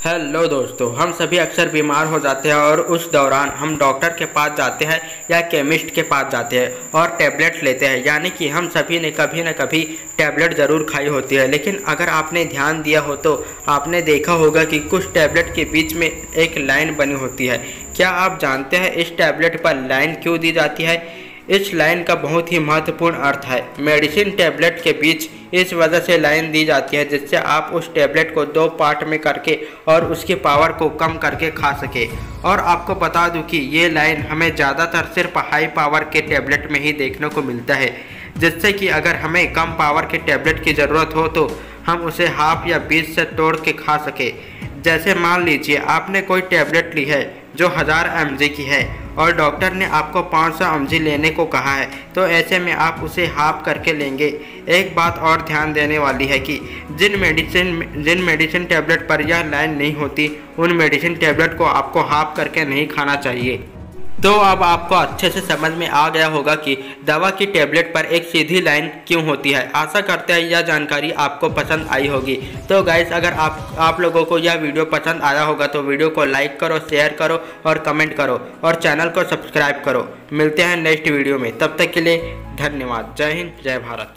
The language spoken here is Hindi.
हेलो दोस्तों, हम सभी अक्सर बीमार हो जाते हैं और उस दौरान हम डॉक्टर के पास जाते हैं या केमिस्ट के पास जाते हैं और टैबलेट लेते हैं। यानी कि हम सभी ने कभी न कभी टैबलेट ज़रूर खाई होती है। लेकिन अगर आपने ध्यान दिया हो तो आपने देखा होगा कि कुछ टैबलेट के बीच में एक लाइन बनी होती है। क्या आप जानते हैं इस टैबलेट पर लाइन क्यों दी जाती है? इस लाइन का बहुत ही महत्वपूर्ण अर्थ है। मेडिसिन टैबलेट के बीच इस वजह से लाइन दी जाती है जिससे आप उस टैबलेट को दो पार्ट में करके और उसकी पावर को कम करके खा सके। और आपको बता दूँ कि ये लाइन हमें ज़्यादातर सिर्फ़ हाई पावर के टैबलेट में ही देखने को मिलता है, जिससे कि अगर हमें कम पावर के टैबलेट की ज़रूरत हो तो हम उसे हाफ़ या बीस से तोड़ के खा सके। जैसे मान लीजिए आपने कोई टैबलेट ली है जो हज़ार एमजी की है। और डॉक्टर ने आपको 500 सौ लेने को कहा है तो ऐसे में आप उसे हाफ़ करके लेंगे। एक बात और ध्यान देने वाली है कि जिन मेडिसिन जिन मेडिसिन टैबलेट पर यह लाइन नहीं होती, उन मेडिसिन टैबलेट को आपको हाफ़ करके नहीं खाना चाहिए। तो अब आपको अच्छे से समझ में आ गया होगा कि दवा की टेबलेट पर एक सीधी लाइन क्यों होती है। आशा करते हैं यह जानकारी आपको पसंद आई होगी। तो गाइस अगर आप आप लोगों को यह वीडियो पसंद आया होगा तो वीडियो को लाइक करो शेयर करो और कमेंट करो और चैनल को सब्सक्राइब करो। मिलते हैं नेक्स्ट वीडियो में। तब तक के लिए धन्यवाद। जय हिंद, जय भारत।